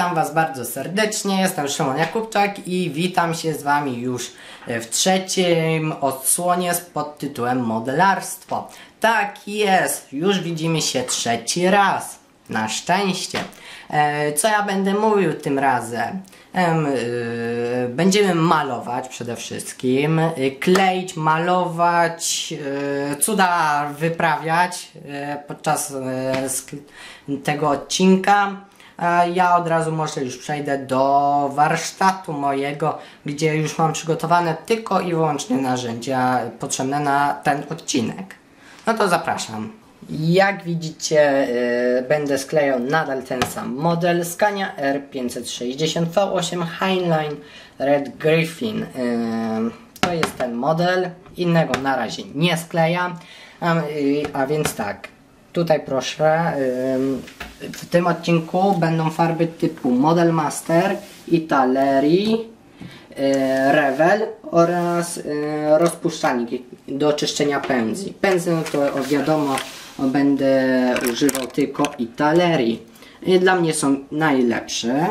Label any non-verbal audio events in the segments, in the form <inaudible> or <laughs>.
Witam Was bardzo serdecznie, jestem Szymon Jakubczak i witam się z Wami już w trzecim odsłonie pod tytułem Modelarstwo. Tak jest, już widzimy się trzeci raz, na szczęście. E, co ja będę mówił tym razem? Em, y, będziemy malować przede wszystkim, kleić, malować, cuda wyprawiać podczas tego odcinka. Ja od razu może już przejdę do warsztatu mojego, gdzie już mam przygotowane tylko i wyłącznie narzędzia potrzebne na ten odcinek. No to zapraszam. Jak widzicie, y, będę sklejał nadal ten sam model Scania R560 V8 Heinlein Red Griffin. Y, to jest ten model, innego na razie nie sklejam. A, y, a więc tak, tutaj proszę, y, w tym odcinku będą farby typu Model Master, Italeri, e, Revel oraz e, rozpuszczalnik do oczyszczenia pędzli. Pędzy no to wiadomo będę używał tylko Italeri. E, Dla mnie są najlepsze.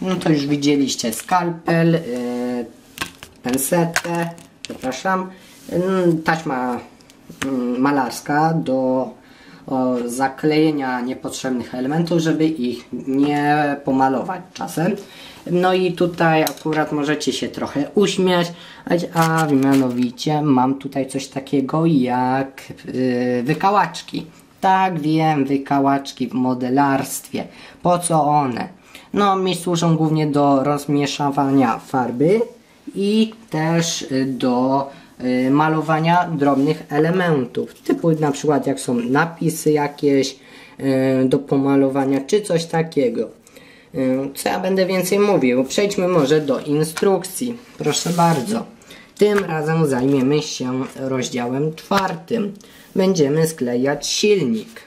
No to już widzieliście skalpel, pensetę, przepraszam, taśma malarska do zaklejenia niepotrzebnych elementów, żeby ich nie pomalować czasem. No i tutaj akurat możecie się trochę uśmiać, a mianowicie mam tutaj coś takiego jak yy, wykałaczki. Tak wiem, wykałaczki w modelarstwie. Po co one? No mi służą głównie do rozmieszawania farby i też y, do y, malowania drobnych elementów. Typu na przykład jak są napisy jakieś y, do pomalowania czy coś takiego. Y, Co ja będę więcej mówił? Przejdźmy może do instrukcji. Proszę bardzo. Tym razem zajmiemy się rozdziałem czwartym. Będziemy sklejać silnik.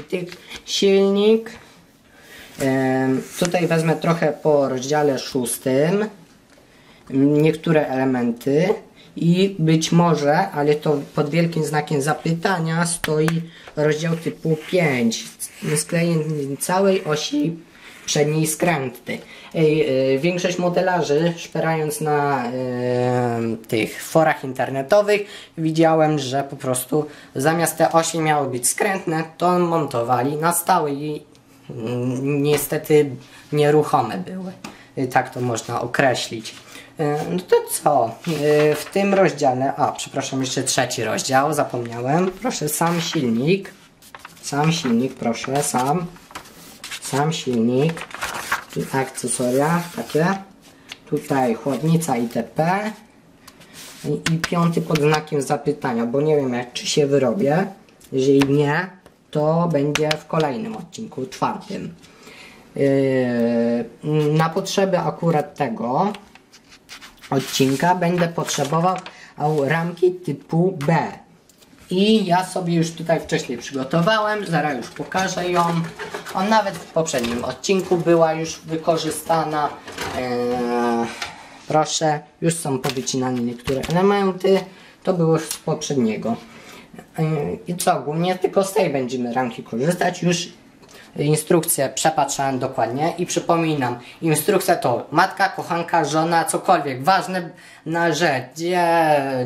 I tych silnik Tutaj wezmę trochę po rozdziale szóstym niektóre elementy i być może, ale to pod wielkim znakiem zapytania stoi rozdział typu 5 sklejenie całej osi przedniej skrętny. Ej, e, Większość modelarzy szperając na e, tych forach internetowych widziałem, że po prostu zamiast te osie miały być skrętne, to montowali na stałe i mm, niestety nieruchome były. Tak to można określić. Y, No to co? Y, W tym rozdziale, a przepraszam, jeszcze trzeci rozdział, zapomniałem. Proszę, sam silnik. Sam silnik, proszę, sam. Sam silnik. Akcesoria takie. Tutaj chłodnica itp. I, I piąty pod znakiem zapytania, bo nie wiem czy się wyrobię. Jeżeli nie, to będzie w kolejnym odcinku, czwartym. Yy, na potrzeby akurat tego odcinka będę potrzebował ramki typu B. I ja sobie już tutaj wcześniej przygotowałem, zaraz już pokażę ją. On nawet w poprzednim odcinku była już wykorzystana. Eee, proszę, już są powycinane niektóre elementy. To było z poprzedniego. Eee, I co, ogólnie tylko z tej będziemy ramki korzystać. Już instrukcję przepatrzałem dokładnie i przypominam, instrukcja to matka, kochanka, żona, cokolwiek, ważne na rzecz,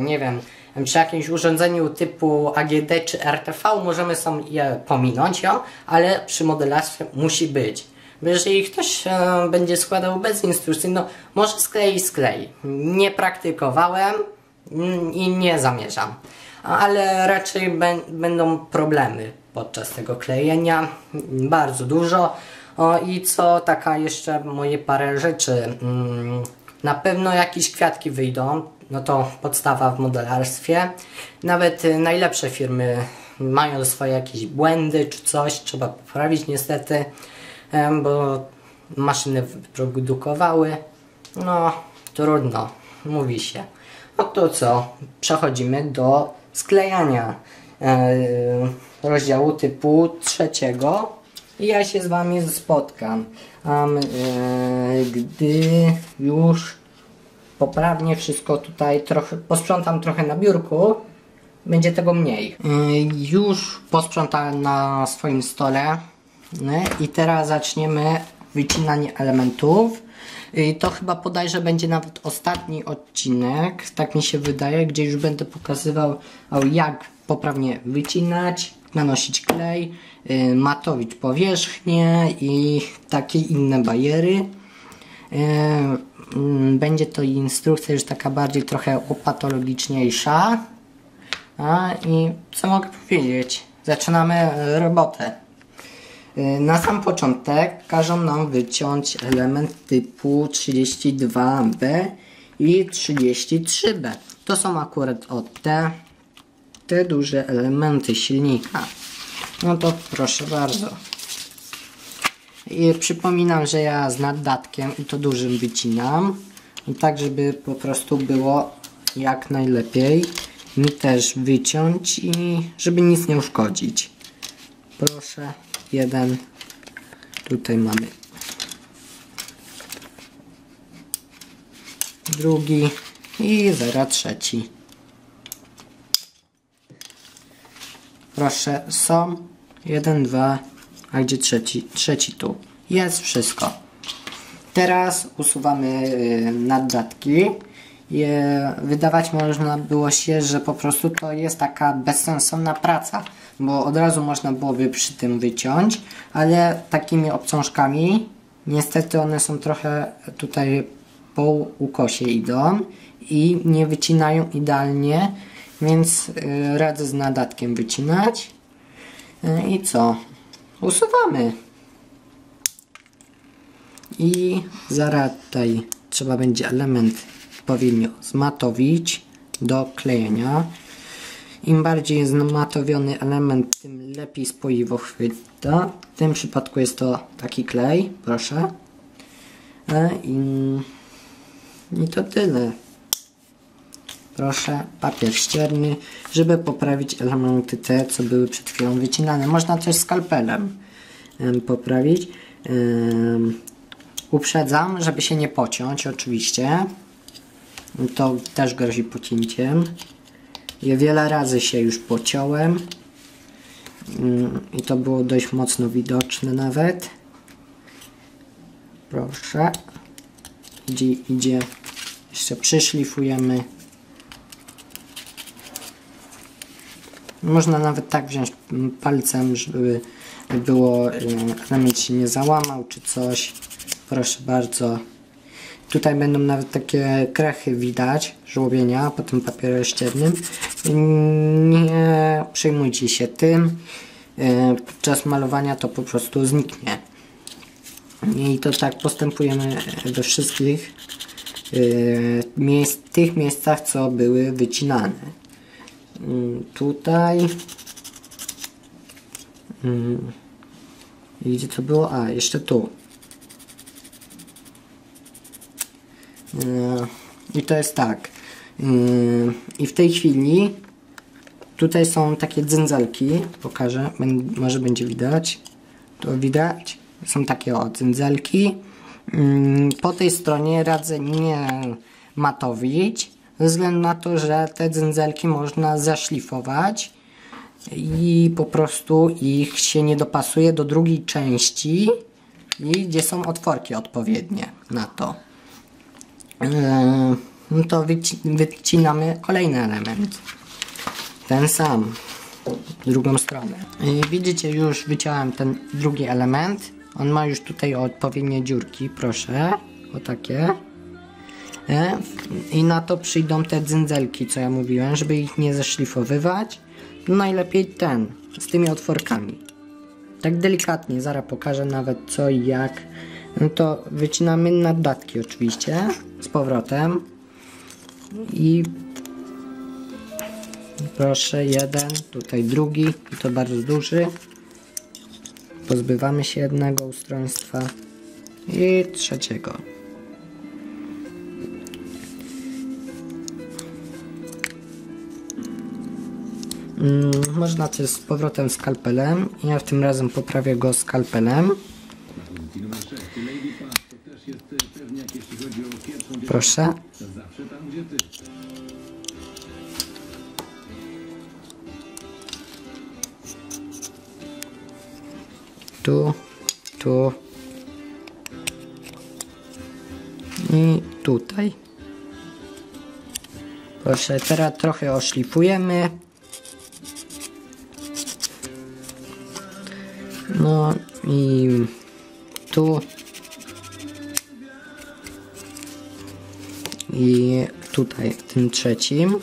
nie wiem, przy jakimś urządzeniu typu AGD czy RTV możemy sobie je pominąć, ale przy modelarstwie musi być. Jeżeli ktoś e, będzie składał bez instrukcji, no może sklei, sklei. Nie praktykowałem mm, i nie zamierzam. Ale raczej bę- będą problemy podczas tego klejenia. Bardzo dużo. O, I co taka jeszcze moje parę rzeczy. Mm, na pewno jakieś kwiatki wyjdą. No to podstawa w modelarstwie. Nawet y, najlepsze firmy mają swoje jakieś błędy czy coś. Trzeba poprawić niestety, bo maszyny wyprodukowały. No, trudno, mówi się. No to co? Przechodzimy do sklejania rozdziału typu trzeciego i ja się z Wami spotkam, um, e, gdy już poprawnie wszystko tutaj trochę posprzątam trochę na biurku, będzie tego mniej. E, już posprzątałem na swoim stole I teraz zaczniemy wycinanie elementów. I to chyba podajże będzie nawet ostatni odcinek, tak mi się wydaje, gdzie już będę pokazywał jak poprawnie wycinać, nanosić klej, y, matowić powierzchnię i takie inne bajery. Y, mm, będzie to instrukcja już taka bardziej trochę opatologiczniejsza. A i co mogę powiedzieć? Zaczynamy robotę. Y, na sam początek każą nam wyciąć element typu 32B i 33B. To są akurat o te, te duże elementy silnika. No to proszę bardzo. I przypominam, że ja z naddatkiem i to dużym wycinam. Tak, żeby po prostu było jak najlepiej mi też wyciąć i żeby nic nie uszkodzić. Proszę jeden. Tutaj mamy drugi i zera trzeci. Proszę, są jeden, dwa, a gdzie trzeci? Trzeci tu. Jest wszystko. Teraz usuwamy y, naddatki. Wydawać można było się, że po prostu to jest taka bezsensowna praca bo od razu można byłoby przy tym wyciąć, ale takimi obciążkami niestety one są trochę tutaj po ukosie idą i nie wycinają idealnie, więc y, radzę z nadatkiem wycinać. Y, I co? Usuwamy. I zaraz tutaj trzeba będzie element odpowiednio zmatowić do klejenia. Im bardziej jest namatowiony element, tym lepiej spoiwo chwyta. W tym przypadku jest to taki klej, proszę. E, I, i to tyle. Proszę, papier ścierny, żeby poprawić elementy te, co były przed chwilą wycinane. Można też skalpelem poprawić. Uprzedzam, żeby się nie pociąć, oczywiście. To też grozi pocięciem. Ja wiele razy się już pociąłem mm, i to było dość mocno widoczne nawet. Proszę. Idzie, idzie. Jeszcze przyszlifujemy. Można nawet tak wziąć palcem, żeby było, element się nie załamał czy coś. Proszę bardzo. Tutaj będą nawet takie krechy widać, żłobienia po tym papierze ściernym. Nie przejmujcie się tym. E, podczas malowania to po prostu zniknie. I to tak postępujemy we wszystkich e, miejsc, tych miejscach, co były wycinane. Mm, tutaj mm, i gdzie to było? A, jeszcze tu. E, I to jest tak. E, I w tej chwili tutaj są takie dzędzelki. Pokażę, może będzie widać. To widać. Są takie o dzędzelki. Mm, po tej stronie radzę nie matowić, ze względu na to, że te dzędzelki można zaszlifować i po prostu ich się nie dopasuje do drugiej części i gdzie są otworki odpowiednie na to. Eee, no to wycinamy kolejny element. Ten sam. Drugą stronę. Widzicie, już wyciąłem ten drugi element. On ma już tutaj odpowiednie dziurki, proszę. O takie. E, I na to przyjdą te dzędzelki, co ja mówiłem, żeby ich nie zeszlifowywać. No najlepiej ten, z tymi otworkami. Tak delikatnie, zaraz pokażę nawet co i jak. No to wycinamy naddatki oczywiście z powrotem. I proszę jeden, tutaj drugi i to bardzo duży. Pozbywamy się jednego ustrojstwa i trzeciego można też z powrotem skalpelem ja w tym razem poprawię go skalpelem Proszę. tu, tu i tutaj. Proszę, teraz trochę oszlifujemy. No i tu i tutaj tym trzecim.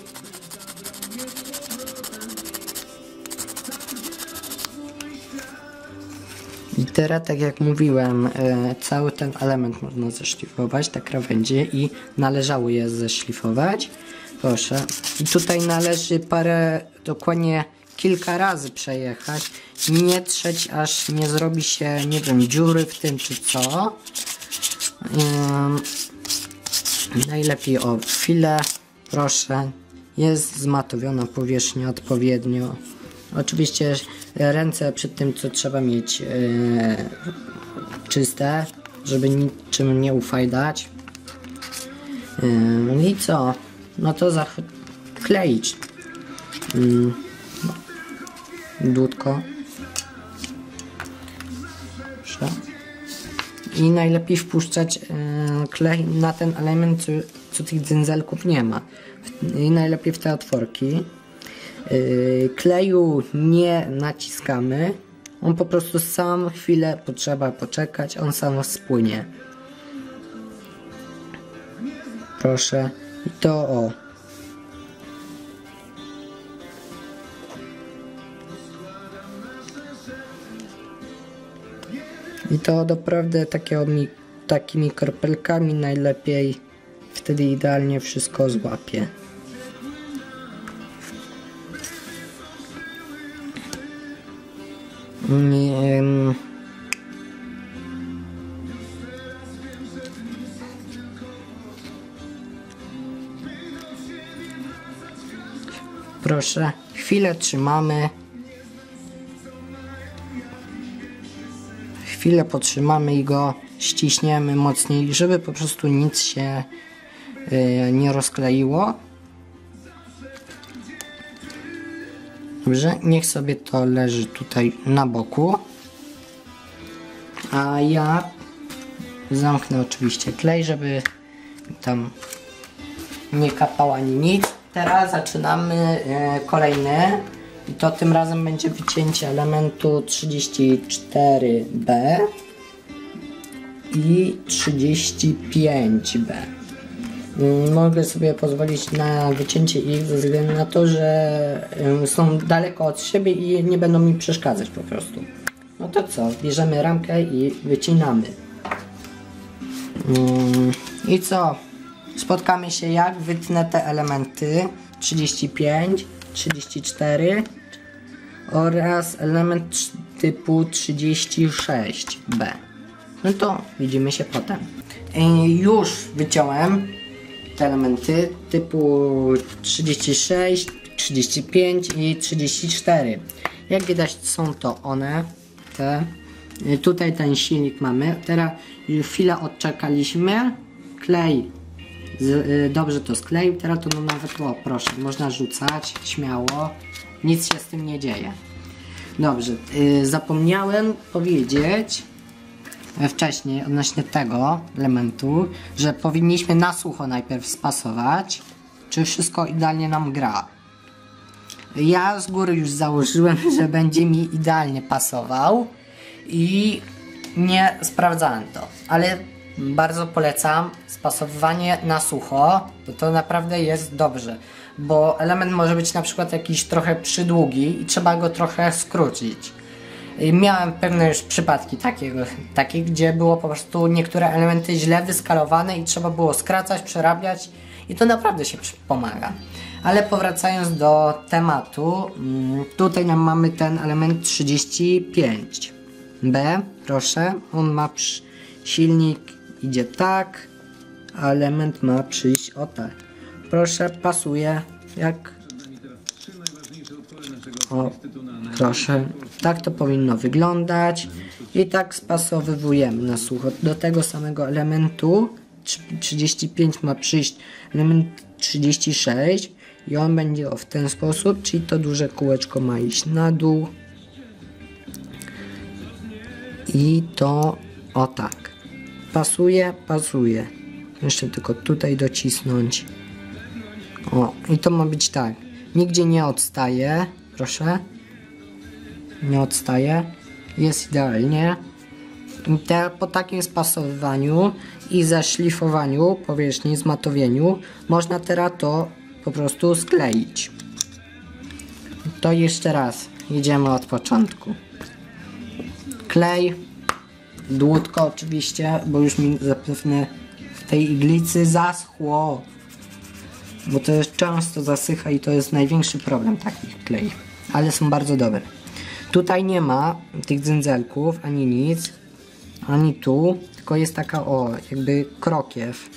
I teraz, tak jak mówiłem, e, cały ten element można zeszlifować, te krawędzie i należało je zeszlifować. Proszę. I tutaj należy parę, dokładnie kilka razy przejechać. Nie trzeć, aż nie zrobi się, nie wiem, dziury w tym czy co. Ym, najlepiej o chwilę, proszę. Jest zmatowiona powierzchnia odpowiednio. Oczywiście ręce przed tym, co trzeba mieć yy, czyste, żeby niczym nie ufajdać. Yy, I co? No to zakleić. Yy, dłutko. I najlepiej wpuszczać yy, klej na ten element, co, co tych dzędzelków nie ma. I najlepiej w te otworki. Yy, kleju nie naciskamy. On po prostu sam chwilę potrzeba poczekać, on sam spłynie. Proszę. I to o. I to naprawdę takie, takimi kropelkami najlepiej wtedy idealnie wszystko złapie. Proszę, chwilę trzymamy. Chwilę potrzymamy i go ściśniemy mocniej, żeby po prostu nic się yy, nie rozkleiło. Dobrze, niech sobie to leży tutaj na boku. A ja zamknę oczywiście klej, żeby tam nie kapał ani nic. Teraz zaczynamy e, kolejny i to tym razem będzie wycięcie elementu 34B i 35B. Mm, mogę sobie pozwolić na wycięcie ich ze względu na to, że są daleko od siebie i nie będą mi przeszkadzać po prostu. No to co, bierzemy ramkę i wycinamy. Mm, I co? Spotkamy się jak wytnę te elementy 35, 34 oraz element typu 36B. No to widzimy się potem. Już wyciąłem te elementy typu 36, 35 i 34. Jak widać są to one, te. Tutaj ten silnik mamy. Teraz chwilę odczekaliśmy. Klej z, dobrze to skleił. Teraz to no nawet, o proszę, można rzucać śmiało. Nic się z tym nie dzieje. Dobrze, zapomniałem powiedzieć, wcześniej odnośnie tego elementu, że powinniśmy na sucho najpierw spasować, czy wszystko idealnie nam gra. Ja z góry już założyłem, <laughs> że będzie mi idealnie pasował i nie sprawdzałem to, ale bardzo polecam spasowywanie na sucho, to to naprawdę jest dobrze, bo element może być na przykład jakiś trochę przydługi i trzeba go trochę skrócić. Miałem pewne już przypadki takiego, takie, gdzie było po prostu niektóre elementy źle wyskalowane i trzeba było skracać, przerabiać i to naprawdę się pomaga. Ale powracając do tematu, mm, tutaj nam mamy ten element 35B, proszę, on ma silnik idzie tak, a element ma przyjść o tak. Proszę, pasuje jak o, proszę. Tak to powinno wyglądać. I tak spasowywujemy na sucho. Do tego samego elementu 35 ma przyjść element 36 i on będzie w ten sposób, czyli to duże kółeczko ma iść na dół. I to o tak. Pasuje, pasuje. Jeszcze tylko tutaj docisnąć. O, i to ma być tak. Nigdzie nie odstaje. Proszę. Nie odstaje. Jest idealnie. I te, po takim spasowywaniu i zaszlifowaniu powierzchni, zmatowieniu, można teraz to po prostu skleić. To jeszcze raz. Jedziemy od początku. Klej. Dłutko oczywiście, bo już mi zapewne w tej iglicy zaschło. Bo to jest często zasycha i to jest największy problem takich klei. Ale są bardzo dobre. Tutaj nie ma tych dzędzelków, ani nic, ani tu, tylko jest taka o, jakby krokiew,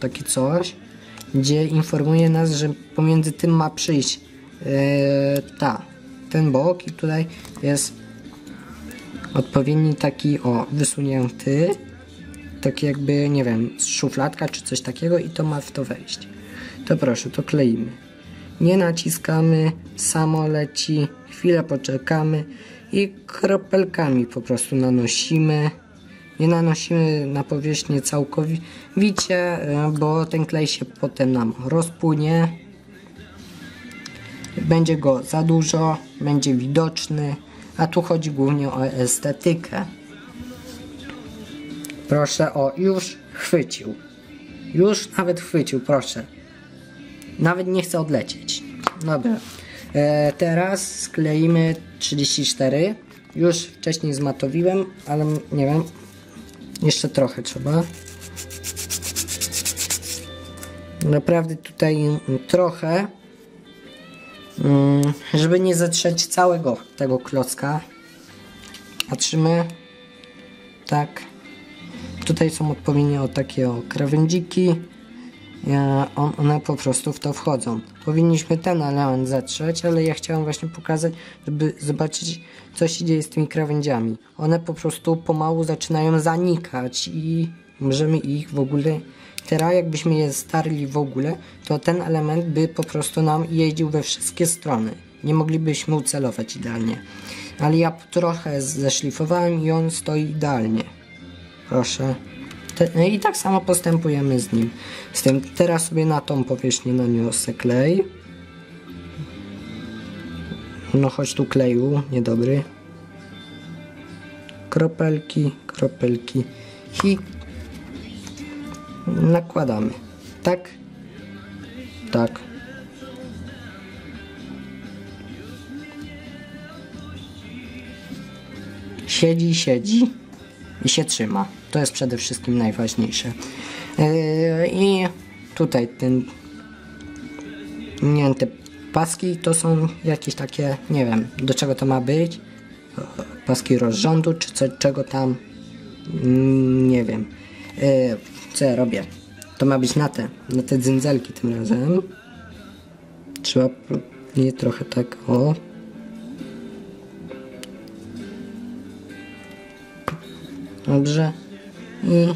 takie coś, gdzie informuje nas, że pomiędzy tym ma przyjść yy, ta, ten bok i tutaj jest odpowiedni taki o, wysunięty, taki jakby, nie wiem, szufladka czy coś takiego i to ma w to wejść. To proszę, to kleimy. Nie naciskamy, samo leci, chwilę poczekamy i kropelkami po prostu nanosimy. Nie nanosimy na powierzchnię całkowicie, bo ten klej się potem nam rozpłynie. Będzie go za dużo, będzie widoczny, a tu chodzi głównie o estetykę. Proszę, o, już chwycił. Już nawet chwycił, proszę. Nawet nie chce odlecieć. Dobra. E, teraz skleimy 34. Już wcześniej zmatowiłem, ale nie wiem. Jeszcze trochę trzeba. Naprawdę tutaj trochę. Żeby nie zetrzeć całego tego klocka. Patrzymy. Tak. Tutaj są odpowiednio takie krawędziki one po prostu w to wchodzą. Powinniśmy ten element zetrzeć, ale ja chciałem właśnie pokazać, żeby zobaczyć, co się dzieje z tymi krawędziami. One po prostu pomału zaczynają zanikać i możemy ich w ogóle... Teraz jakbyśmy je starli w ogóle, to ten element by po prostu nam jeździł we wszystkie strony. Nie moglibyśmy ucelować idealnie. Ale ja trochę zeszlifowałem i on stoi idealnie. Proszę. I tak samo postępujemy z nim. Z tym teraz sobie na tą powierzchnię naniosę klej. No chodź tu kleju, niedobry. Kropelki, kropelki i nakładamy. Tak? Tak. Siedzi, siedzi i się trzyma. To jest przede wszystkim najważniejsze. Yy, I tutaj ten nie te paski to są jakieś takie, nie wiem, do czego to ma być. Paski rozrządu, czy co, czego tam, mm, nie wiem. Yy, co ja robię? To ma być na te, na te dzędzelki tym razem. Trzeba je trochę tak, o, Dobrze. I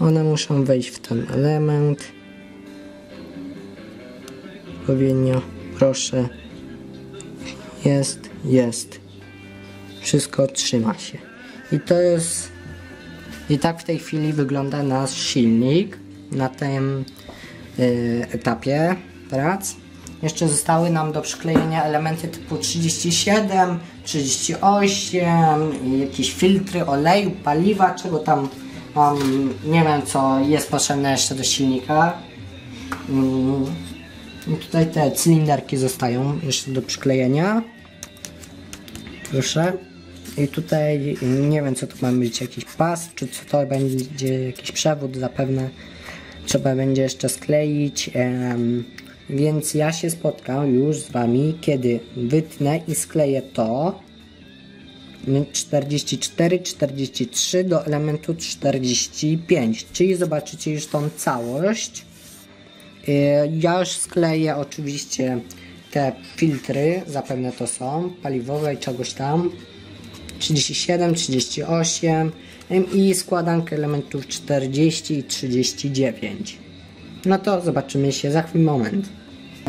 one muszą wejść w ten element. Odpowiednio. Proszę. Jest, jest. Wszystko trzyma się. I to jest... I tak w tej chwili wygląda nasz silnik na tym y, etapie prac. Jeszcze zostały nam do przyklejenia elementy typu 37, 38, jakieś filtry oleju, paliwa, czego tam nie wiem co jest potrzebne jeszcze do silnika. Mm, I tutaj te cylinderki zostają jeszcze do przyklejenia. Proszę. I tutaj nie wiem co to ma być, jakiś pas, czy co to będzie, jakiś przewód zapewne. Trzeba będzie jeszcze skleić. Więc ja się spotkam już z Wami, kiedy wytnę i skleję to 44, 43 do elementu 45, czyli zobaczycie już tą całość. Y, ja już skleję oczywiście te filtry, zapewne to są, paliwowe i czegoś tam. 37, 38 i składankę elementów 40 i 39. No to zobaczymy się za chwilę moment.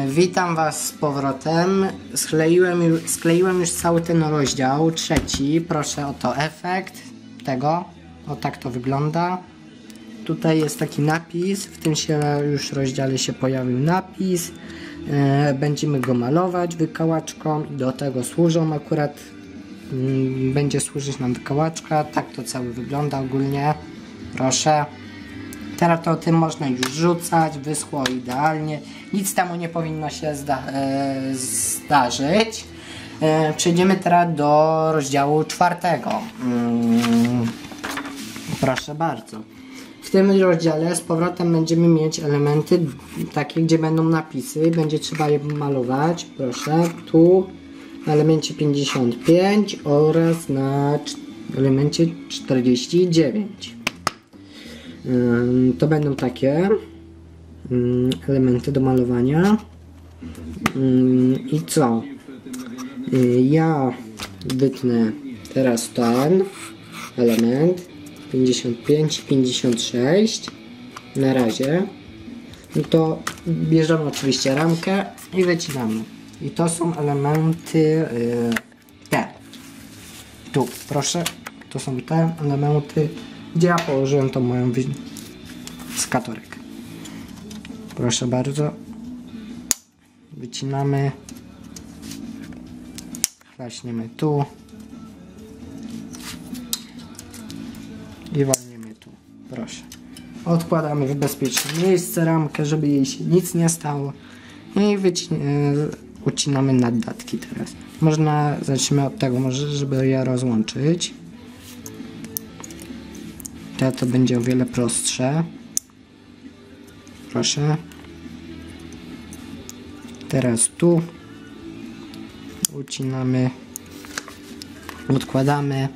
Witam Was z powrotem. Skleiłem, skleiłem już cały ten rozdział, trzeci. Proszę o to efekt tego. O tak to wygląda. Tutaj jest taki napis, w tym się już rozdziale się pojawił napis. E, będziemy go malować wykałaczką do tego służą akurat mm, będzie służyć nam wykałaczka. Tak to cały wygląda ogólnie. Proszę. Teraz to tym można już rzucać, wyschło idealnie. Nic temu nie powinno się zda e, zdarzyć. E, przejdziemy teraz do rozdziału czwartego. Mm, proszę bardzo. W tym rozdziale z powrotem będziemy mieć elementy takie, gdzie będą napisy. Będzie trzeba je malować. Proszę, tu na elemencie 55 oraz na elemencie 49. To będą takie elementy do malowania. I co? Ja wytnę teraz ten element 55 56 na razie. No to bierzemy oczywiście ramkę i wycinamy. I to są elementy y, te. Tu, proszę. To są te elementy, gdzie ja położyłem tą moją skatorek. Proszę bardzo. Wycinamy. Chlaśniemy tu. I walniemy tu. Proszę. Odkładamy w bezpieczne miejsce ramkę, żeby jej się nic nie stało. I e, ucinamy naddatki teraz. Można, zacznijmy od tego, może, żeby je rozłączyć. Teraz to będzie o wiele prostsze. Proszę. Teraz tu. Ucinamy. Odkładamy.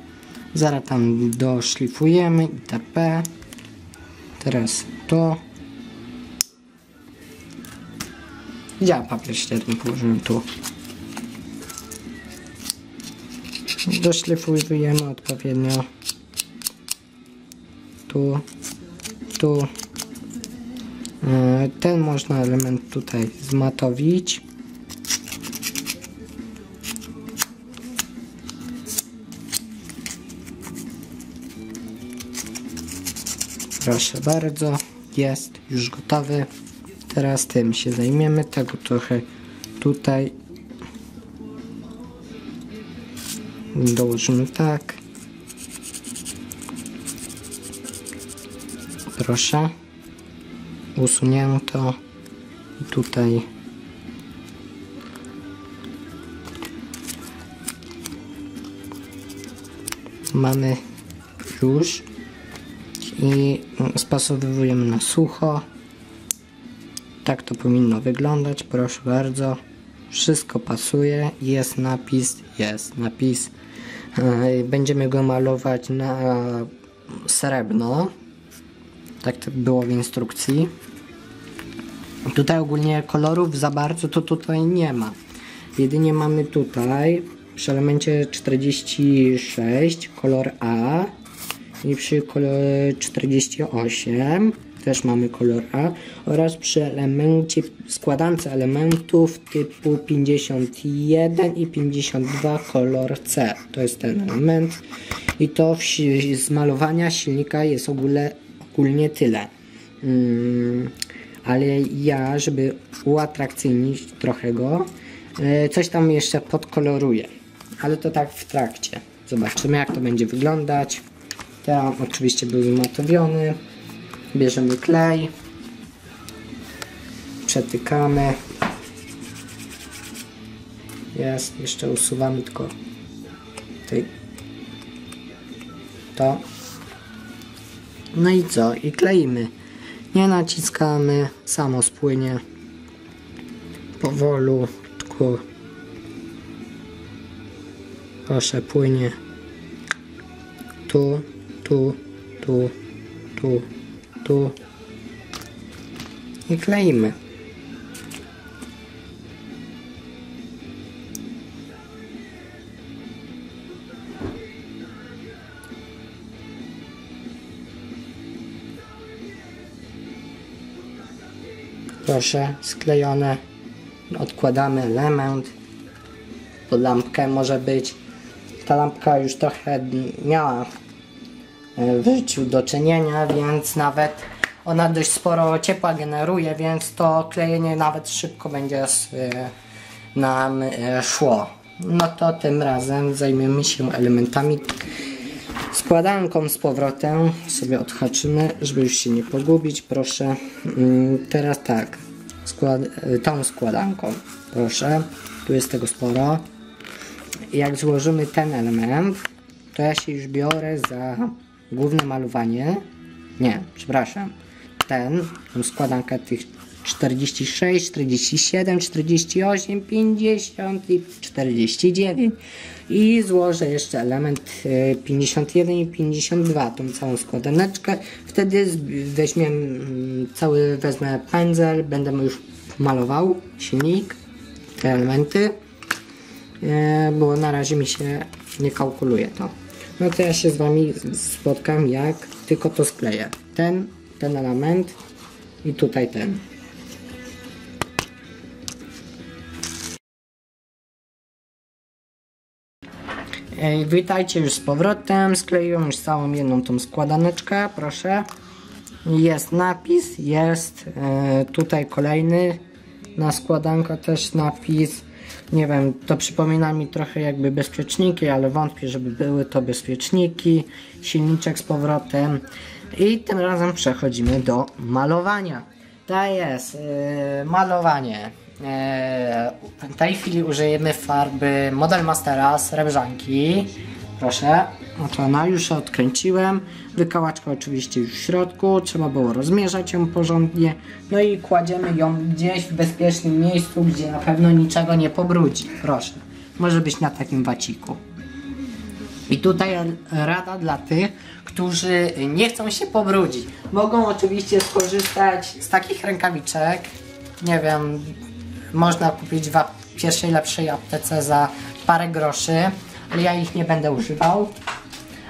Zaraz tam doszlifujemy itp. Teraz to. Ja papier ścierny położyłem tu. Doszlifujemy odpowiednio. Tu, tu. E, Ten można element tutaj zmatowić. Proszę bardzo, jest już gotowy. Teraz tym się zajmiemy, tego trochę tutaj dołożymy tak. Proszę. Usunięto. Tutaj mamy już i spasowujemy na sucho. Tak to powinno wyglądać, proszę bardzo. Wszystko pasuje, jest napis, jest napis. E, Będziemy go malować na srebrno. Tak było w instrukcji. Tutaj ogólnie kolorów za bardzo to tutaj nie ma. Jedynie mamy tutaj przy elemencie 46 kolor A i przy kolorze 48 też mamy kolor A oraz przy elemencie składance elementów typu 51 i 52 kolor C. To jest ten element i to z malowania silnika jest ogóle, ogólnie tyle. Mm, ale ja, żeby uatrakcyjnić trochę go, e, coś tam jeszcze podkoloruję. Ale to tak w trakcie. Zobaczymy jak to będzie wyglądać. Teraz oczywiście był zmatowiony. Bierzemy klej. Przetykamy. Jest, jeszcze usuwamy tylko tej to. No i co? I kleimy. Nie naciskamy, samo spłynie. Powolutku. Proszę, płynie. Tu, tu, tu, tu, tu. I kleimy. Proszę, sklejone. odkładamy element pod lampkę może być. Ta lampka już trochę miała e, w życiu do czynienia, więc nawet ona dość sporo ciepła generuje, więc to klejenie nawet szybko będzie e, nam e, szło. No to tym razem zajmiemy się elementami składanką z powrotem sobie odhaczymy, żeby już się nie pogubić, proszę. Mm, Teraz tak, skład, tą składanką, proszę. Tu jest tego sporo. Jak złożymy ten element, to ja się już biorę za główne malowanie. Nie, przepraszam. Ten, tą składankę tych 46, 47, 48, 50 i 49. I złożę jeszcze element e, 51 i 52, tą całą składaneczkę. Wtedy weźmiemy mm, cały, wezmę pędzel, będę już malował silnik, te elementy, e, bo na razie mi się nie kalkuluje to. No to ja się z Wami spotkam jak tylko to skleję. Ten, ten element i tutaj ten. Ej, Witajcie już z powrotem. Skleiłem już całą jedną tą składaneczkę, proszę. Jest napis, jest e, tutaj kolejny na składankę też napis. Nie wiem, to przypomina mi trochę jakby bezpieczniki, ale wątpię, żeby były to bezpieczniki. Silniczek z powrotem. I tym razem przechodzimy do malowania. To jest e, malowanie. E, w tej chwili użyjemy farby Model Mastera srebrzanki. Proszę, oto ona już odkręciłem. Wykałaczka oczywiście już w środku. Trzeba było rozmierzać ją porządnie. No i kładziemy ją gdzieś w bezpiecznym miejscu, gdzie na pewno niczego nie pobrudzi. Proszę, może być na takim waciku. I tutaj rada dla tych, którzy nie chcą się pobrudzić. Mogą oczywiście skorzystać z takich rękawiczek. Nie wiem, można kupić w pierwszej lepszej aptece za parę groszy, ale ja ich nie będę używał.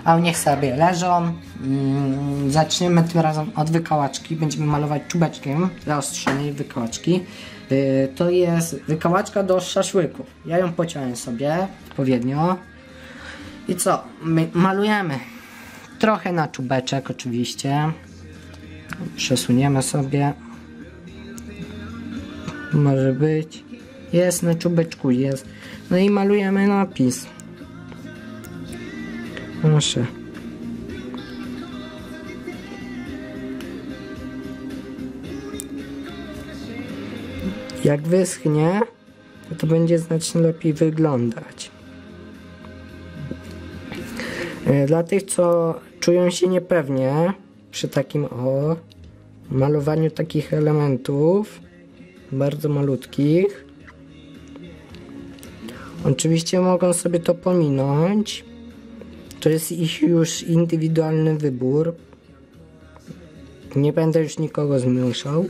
A niech sobie leżą. Mm, zaczniemy tym razem od wykałaczki. Będziemy malować czubeczkiem zaostrzonej wykałaczki. Yy, to jest wykałaczka do szaszłyków. Ja ją pociąłem sobie odpowiednio. I co? My malujemy. Trochę na czubeczek oczywiście. Przesuniemy sobie. Może być. Jest na czubeczku, jest. No i malujemy napis. Proszę. Jak wyschnie, to, to będzie znacznie lepiej wyglądać. E, Dla tych, co czują się niepewnie przy takim o malowaniu takich elementów, bardzo malutkich, oczywiście mogą sobie to pominąć. To jest ich już indywidualny wybór. Nie będę już nikogo zmuszał.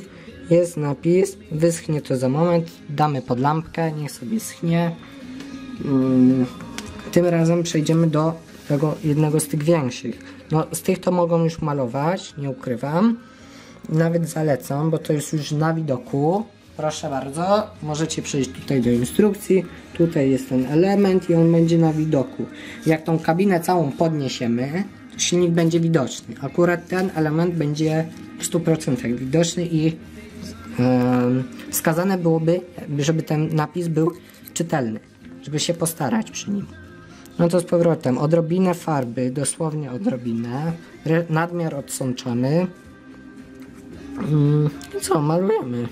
Jest napis, wyschnie to za moment, damy pod lampkę, niech sobie schnie. Mm, Tym razem przejdziemy do tego jednego z tych większych. No, z tych to mogą już malować, nie ukrywam. Nawet zalecam, bo to jest już na widoku. Proszę bardzo, możecie przejść tutaj do instrukcji. Tutaj jest ten element i on będzie na widoku. Jak tą kabinę całą podniesiemy, silnik będzie widoczny. Akurat ten element będzie w 100% widoczny i em, wskazane byłoby, żeby ten napis był czytelny, żeby się postarać przy nim. No to z powrotem, odrobinę farby, dosłownie odrobinę, nadmiar odsączamy. I co, malujemy.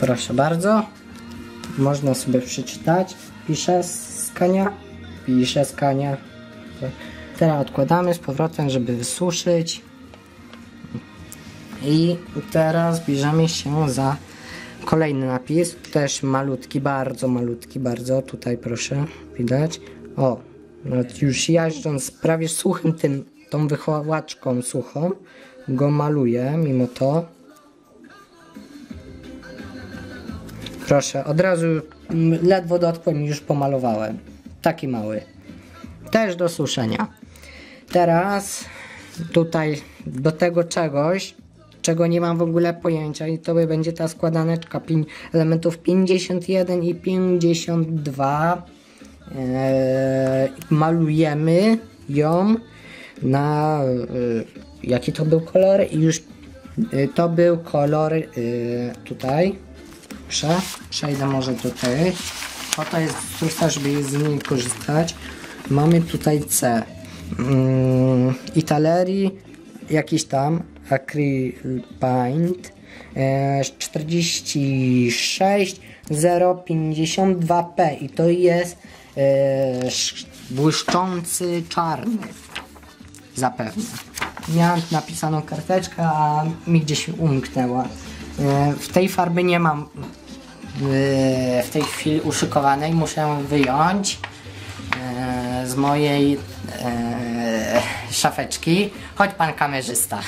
Proszę bardzo. Można sobie przeczytać. Pisze skania. Pisze skania. Teraz odkładamy z powrotem, żeby wysuszyć. I teraz bierzemy się za kolejny napis. Też malutki, bardzo malutki, bardzo. Tutaj proszę, widać. O, już jeżdżąc prawie suchym tym, tą wychowaczką suchą, go maluję mimo to. Proszę, od razu ledwo dotkłem już pomalowałem. Taki mały. Też do suszenia. Teraz tutaj do tego czegoś, czego nie mam w ogóle pojęcia i to będzie ta składaneczka elementów 51 i 52. Eee, malujemy ją na y, jaki to był kolor? I już y, to był kolor y, tutaj. Prze, przejdę może tutaj. Po to jest instrukcja, żeby z niej korzystać. Mamy tutaj C. Mm, Italerii jakiś tam Acryl Paint e, 46 052P i to jest e, sz- błyszczący czarny zapewne. Miałem napisaną karteczkę, a mi gdzieś umknęła. E, W tej farby nie mam e, w tej chwili uszykowanej, muszę ją wyjąć z mojej szafeczki. Chodź pan kamerzysta.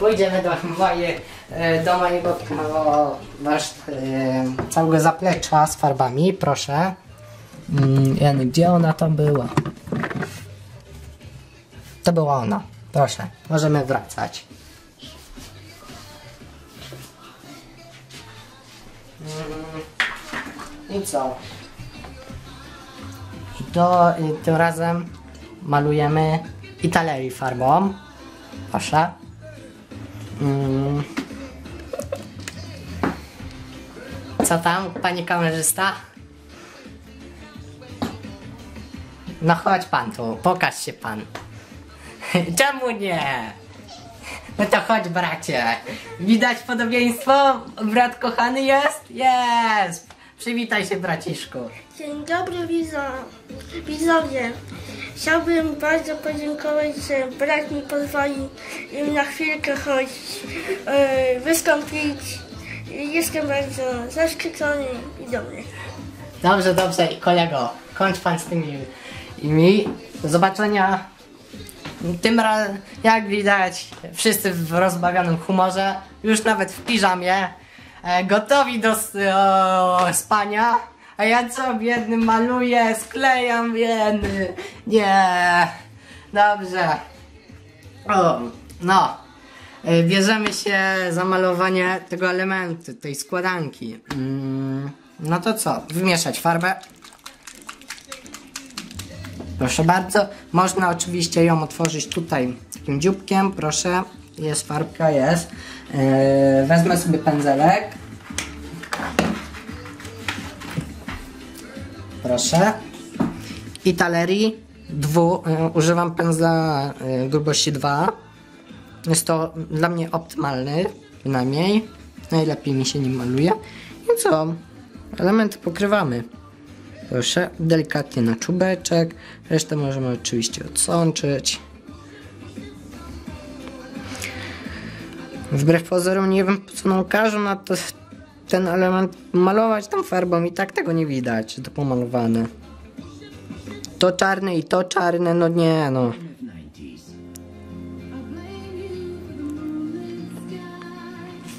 Pójdziemy do, moje, e, do mojego o, wasz, e, całego zaplecza z farbami, proszę. Mm, Jany, gdzie ona tam była? To była ona. Proszę, możemy wracać. Mm, I co? I to y, tym razem malujemy Italerii farbą. Proszę. Mm. Co tam, panie kamerzysta? No chodź pan tu, pokaż się pan. <laughs> Czemu nie? No to chodź bracie. Widać podobieństwo? Brat kochany jest? Jest! Przywitaj się braciszku. Dzień dobry widzo- widzowie. Chciałbym bardzo podziękować, że brat mi pozwolił im na chwilkę choć e, wystąpić. Jestem bardzo zaszczycony i dobry. Dobrze, dobrze, kolego. Kończ pan z tymi imi. Do zobaczenia. Tym razem, jak widać, wszyscy w rozbawionym humorze, już nawet w piżamie, e, gotowi do spania. A ja co, biedny, maluję, sklejam, biedny. Nie. Dobrze. O, no. E, Bierzemy się za malowanie tego elementu, tej składanki. Mm, no to co? Wymieszać farbę. Proszę bardzo. Można oczywiście ją otworzyć tutaj takim dzióbkiem. Proszę. Jest farbka, jest. E, wezmę sobie pędzelek. Proszę. I talerii. Dwu, e, używam pędzla e, grubości 2. Jest to dla mnie optymalny, przynajmniej. Najlepiej mi się nim maluje. I co? Elementy pokrywamy. Proszę, delikatnie na czubeczek. Resztę możemy oczywiście odsączyć. Wbrew pozorom nie wiem po co nam każą na to ten element malować tą farbą i tak tego nie widać, to pomalowane. To czarne i to czarne, no nie no.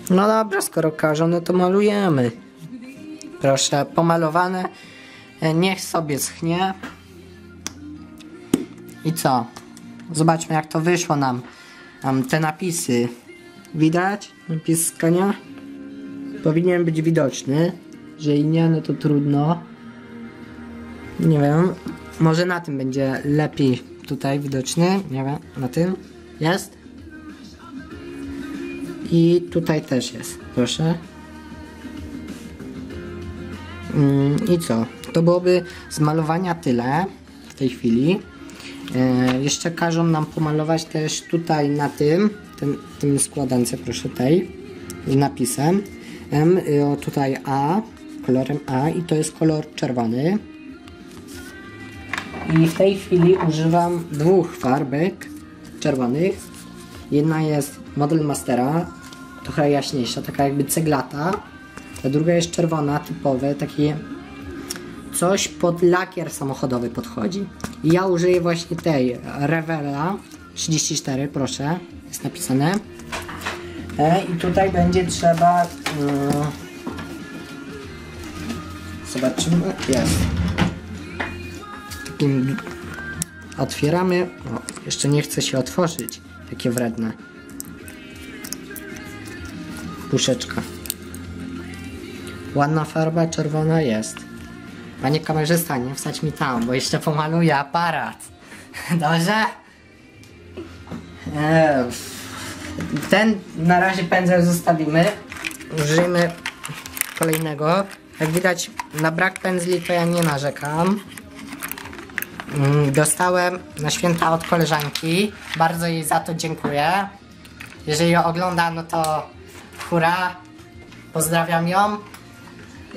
No dobra, skoro każą, no to malujemy. Proszę, pomalowane. E, Niech sobie schnie. I co? Zobaczmy jak to wyszło nam. te napisy. Widać? Napis z konia? Powinien być widoczny. Jeżeli nie, no to trudno. Nie wiem. Może na tym będzie lepiej tutaj widoczny. Nie wiem. Na tym? Jest? I tutaj też jest. Proszę. Mm, I co? To byłoby z malowania tyle w tej chwili. E, jeszcze każą nam pomalować też tutaj na tym, tym, tym składance, proszę tej, z napisem. M, y, tutaj A, kolorem A i to jest kolor czerwony. I w tej chwili używam dwóch farbek czerwonych. Jedna jest Model Mastera, trochę jaśniejsza, taka jakby ceglata. A druga jest czerwona, typowe, takie coś pod lakier samochodowy podchodzi. I ja użyję właśnie tej Revela 34, proszę, jest napisane. E, I tutaj będzie trzeba. mm, zobaczymy. Jest. Takim. Otwieramy. O, jeszcze nie chce się otworzyć. Takie wredne. Puszeczka. Ładna farba czerwona jest. Panie kamerzysta, nie wstać mi tam, bo jeszcze pomaluję aparat. <laughs> Dobrze? Eee, ten na razie pędzel zostawimy. Użyjmy kolejnego. Jak widać, na brak pędzli to ja nie narzekam. Mm, Dostałem na święta od koleżanki. Bardzo jej za to dziękuję. Jeżeli ją ogląda, no to hura. Pozdrawiam ją.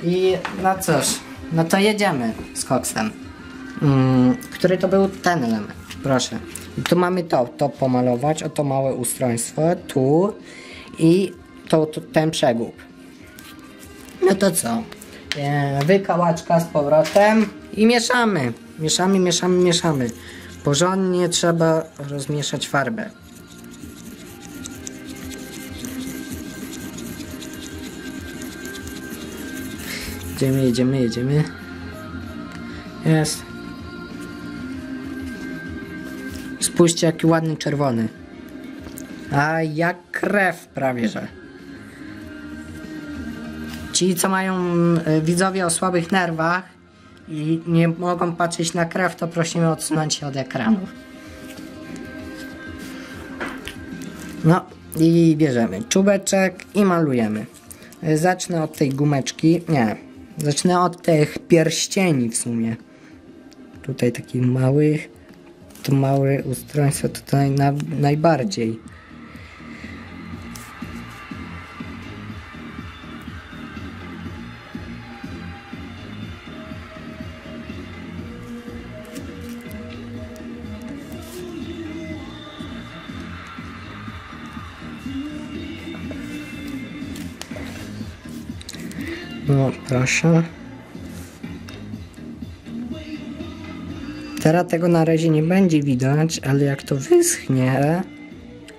I no cóż, no to jedziemy z koksem. Mm, który to był ten element? Proszę. Tu mamy to, to pomalować, oto małe ustrojstwo, tu i to, to, ten przegub. No to co? E, wykałaczka z powrotem i mieszamy. Mieszamy, mieszamy, mieszamy. Porządnie trzeba rozmieszać farbę. Jedziemy, jedziemy, jedziemy. Jest. Spójrzcie, jaki ładny czerwony. A jak krew prawie, że. Ci, co mają e, widzowie o słabych nerwach i nie mogą patrzeć na krew, to prosimy odsunąć się od ekranów. No i bierzemy czubeczek i malujemy. E, Zacznę od tej gumeczki. Nie, zacznę od tych pierścieni w sumie. Tutaj taki mały, to małe ustrojstwo tutaj na, najbardziej. No, proszę. Teraz tego na razie nie będzie widać, ale jak to wyschnie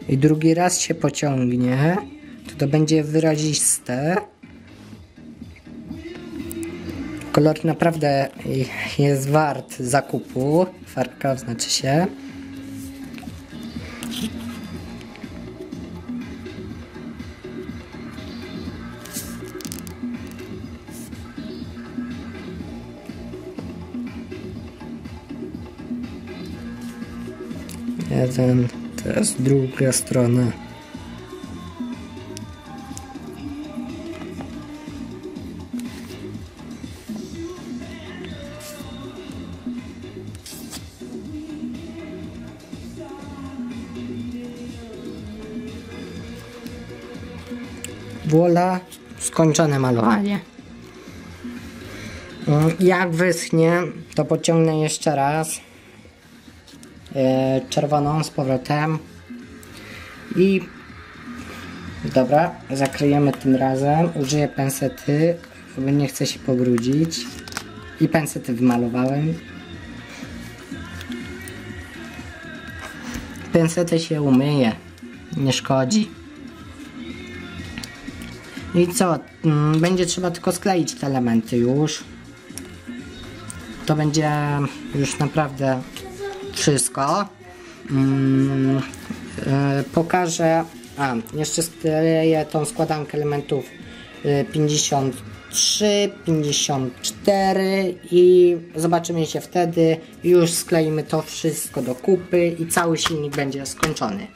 i drugi raz się pociągnie, to to będzie wyraziste. Kolor naprawdę jest wart zakupu. Farbka znaczy się. Jeden, teraz druga strona. Wola, skończone malowanie. Jak wyschnie, to pociągnę jeszcze raz czerwoną z powrotem. I dobra, zakryjemy tym razem. Użyję pensety bo nie chcę się pobrudzić. I pensety wymalowałem. Pensety się umyje nie szkodzi. I co, mm, będzie trzeba tylko skleić te elementy już. To będzie już naprawdę wszystko. Mm, e, pokażę. A, jeszcze skleję tą składankę elementów e, 53, 54 i zobaczymy się wtedy. Już skleimy to wszystko do kupy i cały silnik będzie skończony.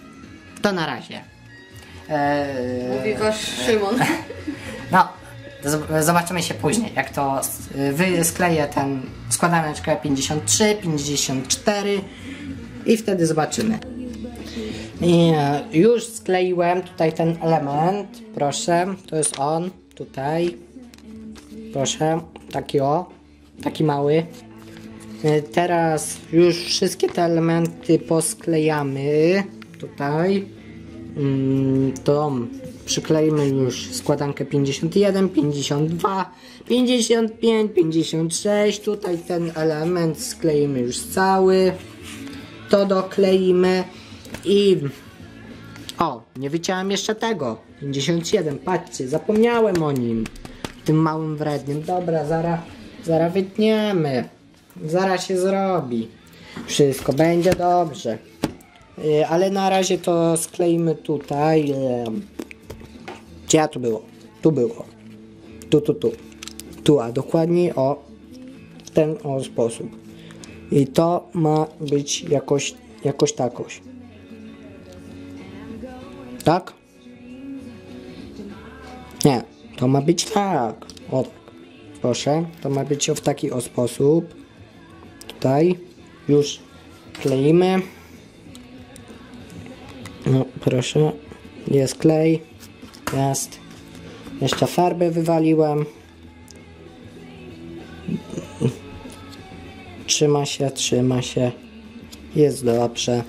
To na razie. E, Mówi wasz Szymon. no, zobaczymy się później, jak to y, wy skleję ten składaneczkę 53, 54 i wtedy zobaczymy. I e, już skleiłem tutaj ten element, proszę, to jest on, tutaj. Proszę, taki o, taki mały. E, Teraz już wszystkie te elementy posklejamy tutaj. Mm, To przykleimy już składankę 51, 52, 55, 56. Tutaj ten element skleimy już cały. To dokleimy i o, nie wyciąłem jeszcze tego. 57, patrzcie, zapomniałem o nim. Tym małym wrednym. Dobra, zaraz, zaraz wytniemy. Zaraz się zrobi. Wszystko będzie dobrze. Y, Ale na razie to skleimy tutaj. Gdzie ja tu było? Tu było. Tu, tu, tu. Tu, a dokładniej o w ten o sposób. I to ma być jakoś, jakoś takoś. Tak? Nie, to ma być tak. O tak. Proszę, to ma być w taki o sposób. Tutaj już kleimy. No, proszę. Jest klej. Jest. Jeszcze farbę wywaliłem. Trzyma się, trzyma się. Jest dobrze.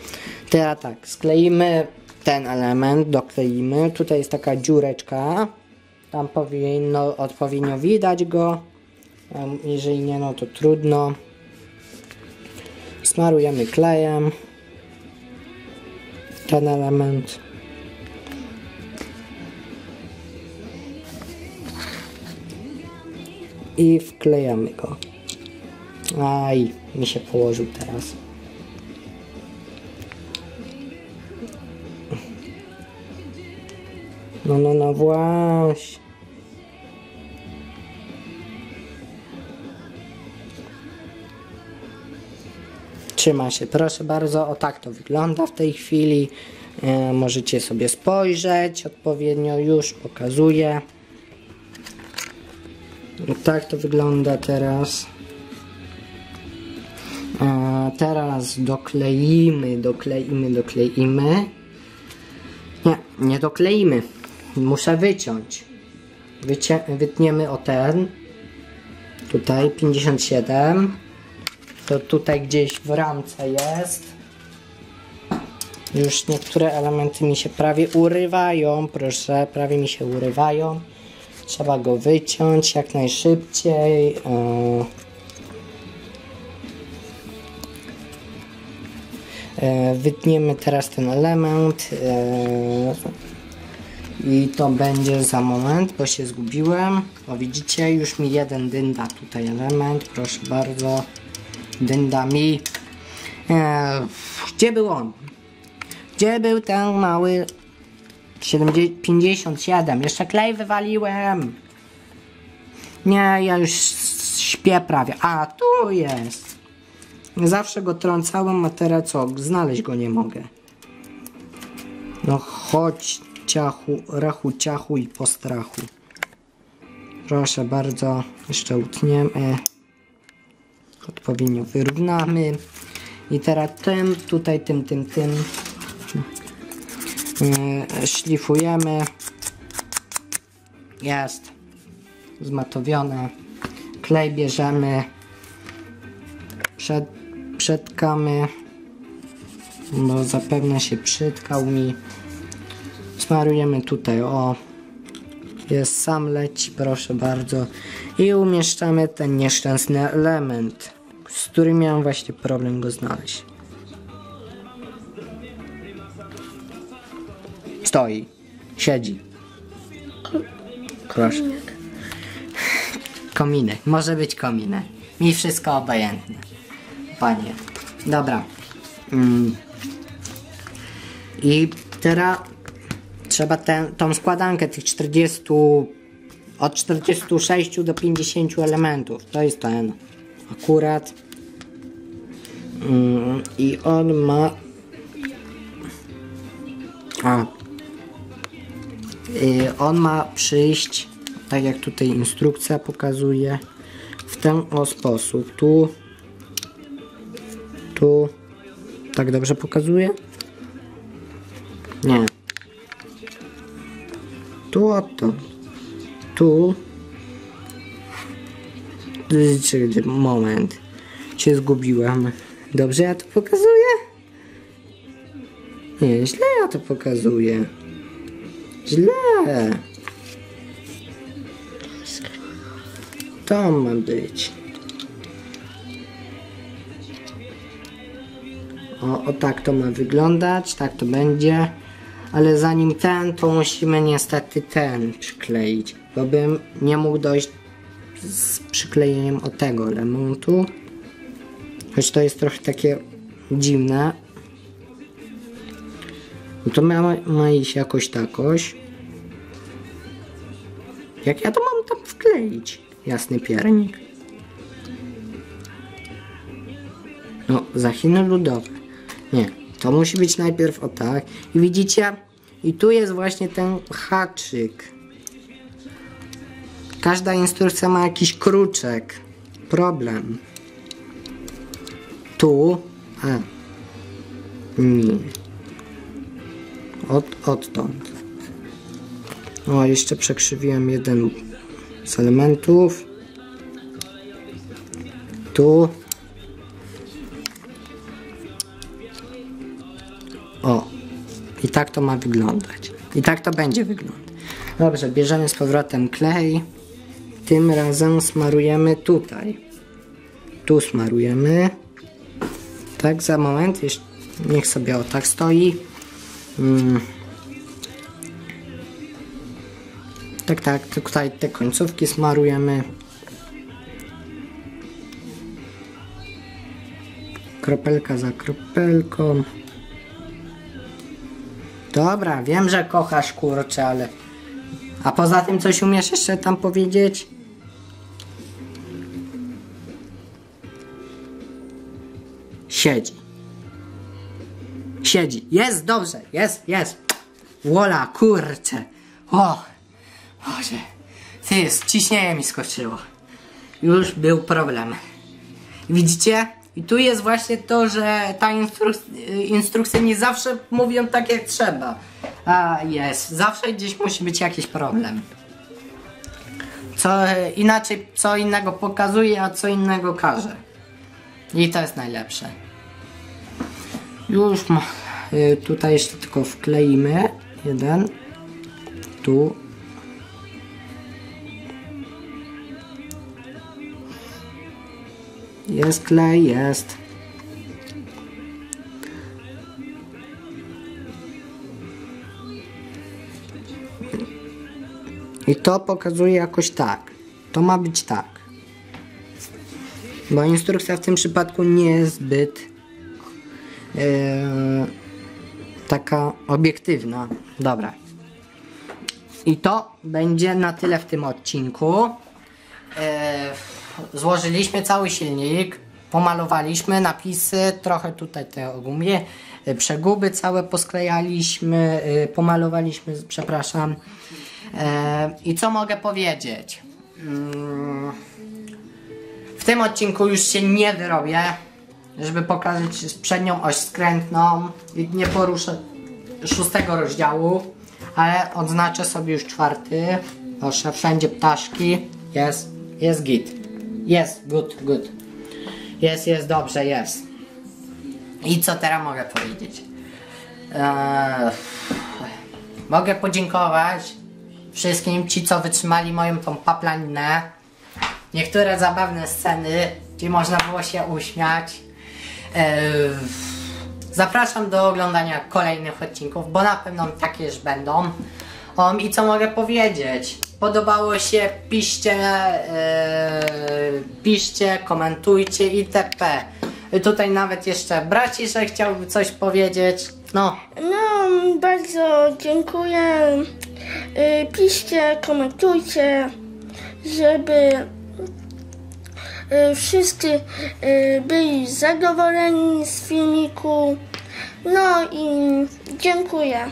Teraz tak, skleimy ten element, dokleimy. Tutaj jest taka dziureczka. Tam powinno, odpowiednio widać go. Jeżeli nie, no to trudno. Smarujemy klejem ten element. I wklejamy go. Aj, mi się położył teraz. No, no, no właśnie. Trzyma się, proszę bardzo, o tak to wygląda w tej chwili. E, możecie sobie spojrzeć odpowiednio, już pokazuję. No, tak to wygląda teraz. E, teraz dokleimy, dokleimy, dokleimy. Nie, nie dokleimy. Muszę wyciąć. Wycie wytniemy o ten. Tutaj 57. To tutaj gdzieś w ramce jest. Już niektóre elementy mi się prawie urywają. Proszę, prawie mi się urywają. Trzeba go wyciąć jak najszybciej. E, E, Wytniemy teraz ten element e, i to będzie za moment, bo się zgubiłem. O widzicie, już mi jeden dynda tutaj element, proszę bardzo. Dynda mi. Gdzie był on? Gdzie był ten mały 70, 57? Jeszcze klej wywaliłem. Nie, ja już śpię prawie. A, tu jest. Zawsze go trącałem, a teraz co? Znaleźć go nie mogę. No chodź, ciachu, rachu, ciachu i po strachu. Proszę bardzo, jeszcze utniemy. Odpowiednio wyrównamy. I teraz tym, tutaj tym, tym, tym szlifujemy. Jest zmatowione. Klej bierzemy przed, przetkamy, bo zapewne się przytkał mi. Smarujemy tutaj, o, jest sam leci, proszę bardzo. I umieszczamy ten nieszczęsny element, z którym miałem właśnie problem go znaleźć. Stoi, siedzi. Proszę. Kominek, może być kominek. Mi wszystko obojętne. Panie. Dobra. Mm. I teraz trzeba tę, tą składankę tych 40 od 46 do 50 elementów. To jest ten akurat. Mm, I on ma on ma przyjść tak jak tutaj instrukcja pokazuje w ten o sposób tu tu tak dobrze pokazuje nie tu oto tu. Moment. Się zgubiłem. Dobrze ja to pokazuję? Nie, źle ja to pokazuję. Źle. To ma być. O, o tak to ma wyglądać, tak to będzie. Ale zanim ten, to musimy niestety ten przykleić. Bo bym nie mógł dojść z przyklejeniem o tego elementu. Choć to jest trochę takie dziwne. No to ma, ma iść jakoś takoś. Jak ja to mam tam wkleić? Jasny piernik. No, za Chiny ludowe. Nie, to musi być najpierw o tak. I widzicie? I tu jest właśnie ten haczyk. Każda instrukcja ma jakiś kruczek. Problem. Tu. A. Nie. Od, odtąd. O, jeszcze przekrzywiłem jeden z elementów. Tu. O. I tak to ma wyglądać. I tak to będzie wyglądać. Dobrze, bierzemy z powrotem klej. Tym razem smarujemy tutaj. Tu smarujemy. Tak, za moment. Niech sobie o tak stoi. Mm. Tak, tak, tutaj te końcówki smarujemy. Kropelka za kropelką. Dobra, wiem, że kochasz kurczę, ale... A poza tym coś umiesz jeszcze tam powiedzieć? Siedzi. Siedzi. Jest dobrze, jest, jest. Wola, kurczę. O, Boże. Ty, ciśnienie mi skoczyło. Już był problem. Widzicie? I tu jest właśnie to, że ta instruk instrukcja nie zawsze mówią tak jak trzeba. A jest, zawsze gdzieś musi być jakiś problem. Co inaczej, co innego pokazuje, a co innego każe. I to jest najlepsze. Już ma. y, Tutaj jeszcze tylko wkleimy. Jeden. Tu. Jest klej, jest. I to pokazuje jakoś tak. To ma być tak. Bo instrukcja w tym przypadku nie jest zbyt e, taka obiektywna. Dobra. I to będzie na tyle w tym odcinku. E, złożyliśmy cały silnik, pomalowaliśmy napisy, trochę tutaj te ogólnie, e, przeguby całe posklejaliśmy, e, pomalowaliśmy, przepraszam. E, I co mogę powiedzieć? Mm, w tym odcinku już się nie wyrobię, żeby pokazać przednią oś skrętną i nie poruszę szóstego rozdziału, ale odznaczę sobie już czwarty. Proszę, wszędzie ptaszki. Jest, jest git. Jest, good, good. Jest, jest dobrze, jest. I co teraz mogę powiedzieć? Eee, mogę podziękować wszystkim ci, co wytrzymali moją tą paplaninę. Niektóre zabawne sceny, gdzie można było się uśmiać. Eee, zapraszam do oglądania kolejnych odcinków, bo na pewno takie już będą. I co mogę powiedzieć? Podobało się, piszcie, eee, piszcie, komentujcie itp. Tutaj nawet jeszcze braciszek chciałby coś powiedzieć. No, No, bardzo dziękuję. Y, Piszcie, komentujcie, żeby y, wszyscy y, byli zadowoleni z filmiku. No i dziękuję.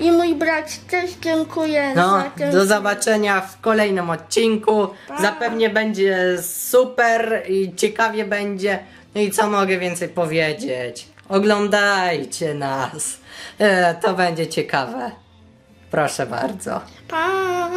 I mój brat też dziękuję No, za ten do zobaczenia w kolejnym odcinku. Zapewnie będzie super i ciekawie będzie. No i co mogę więcej powiedzieć? Oglądajcie nas. E, to będzie ciekawe. Proszę bardzo. Pa!